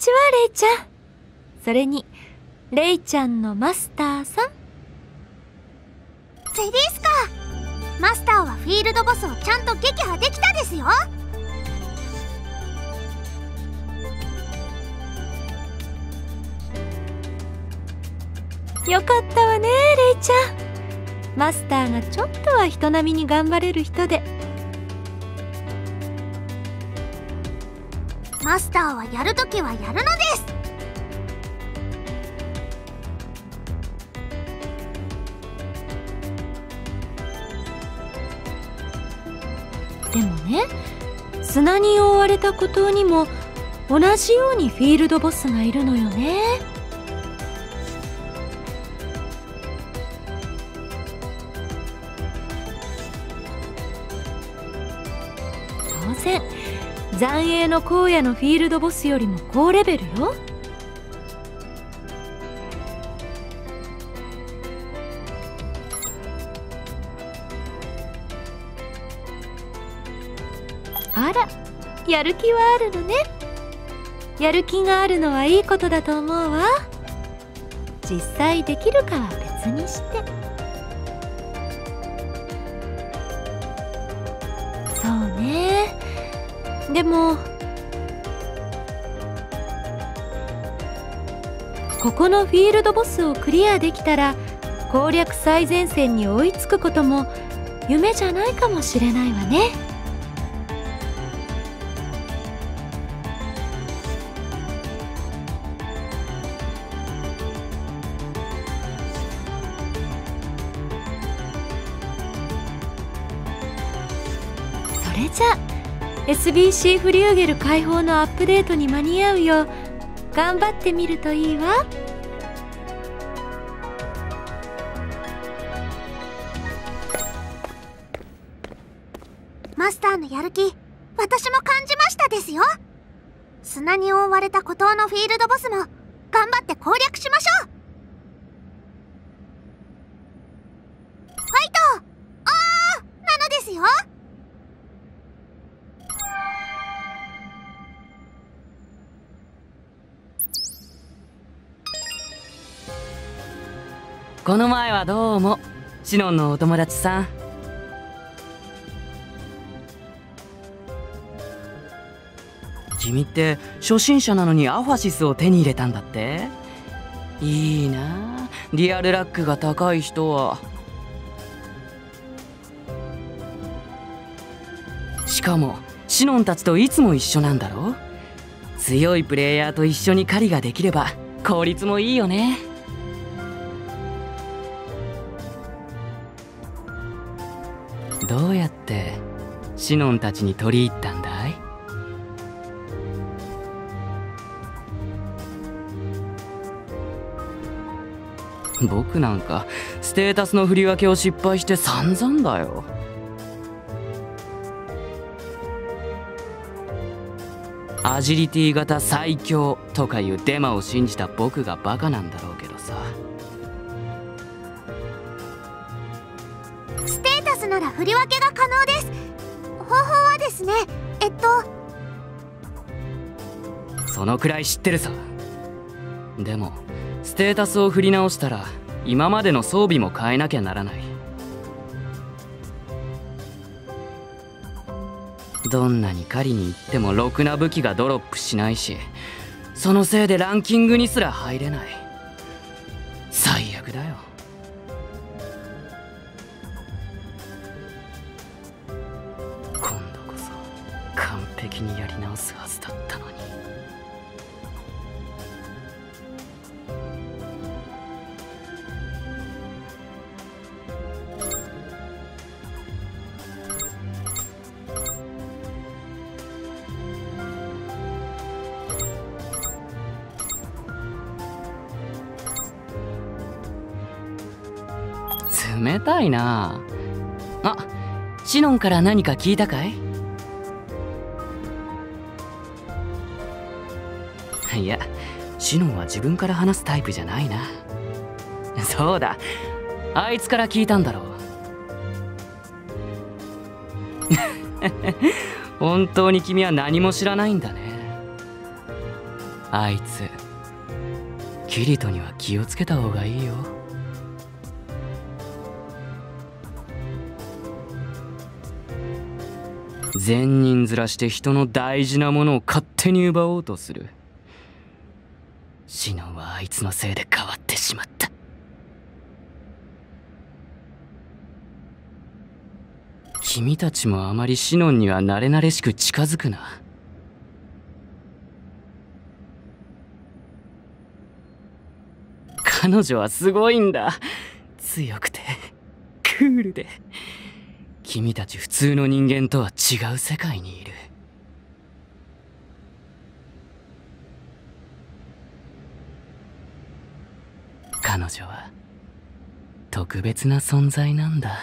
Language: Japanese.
にちはレイちゃ。んそれにレイちゃんのマスターさん。ゼリースカマスターはフィールドボスをちゃんと撃破できたですよ。よかったわねレイちゃん。マスターがちょっとは人並みに頑張れる人でマスターはやるときはやるのです。でもね砂に覆われた孤島にも同じようにフィールドボスがいるのよね。当然残影の荒野のフィールドボスよりも高レベルよ。あらやる気はあるのね。やる気があるのはいいことだと思うわ。実際できるかは別にして。そうね。でもここのフィールドボスをクリアできたら攻略最前線に追いつくことも夢じゃないかもしれないわね。それじゃあ SBC フリューゲル解放のアップデートに間に合うよう頑張ってみるといいわ。マスターのやる気私も感じましたですよ。砂に覆われた孤島のフィールドボスも頑張って攻略しましょう。この前はどうも。シノンのお友達さん。君って初心者なのにアファシスを手に入れたんだって？いいな。リアルラックが高い人は。しかもシノンたちといつも一緒なんだろ？強いプレイヤーと一緒に狩りができれば効率もいいよね。どうやってシノンたちに取り入ったんだい？僕なんかステータスの振り分けを失敗して散々だよ。アジリティ型最強とかいうデマを信じた僕がバカなんだろうけどさ。なら振り分けが可能です。方法はですねえっとそのくらい知ってるさ。でもステータスを振り直したら今までの装備も変えなきゃならない。どんなに狩りに行ってもろくな武器がドロップしないしそのせいでランキングにすら入れない。最悪だよ。完璧にやり直すはずだったのに。冷たいな。あシノンから何か聞いたかい？いやシノンは自分から話すタイプじゃないな。そうだあいつから聞いたんだろう。本当に君は何も知らないんだね。あいつキリトには気をつけた方がいいよ。善人面して人の大事なものを勝手に奪おうとする。シノンはあいつのせいで変わってしまった。君たちもあまりシノンには慣れ慣れしく近づくな。彼女はすごいんだ。強くてクールで。君たち普通の人間とは違う世界にいる。彼女は特別な存在なんだ。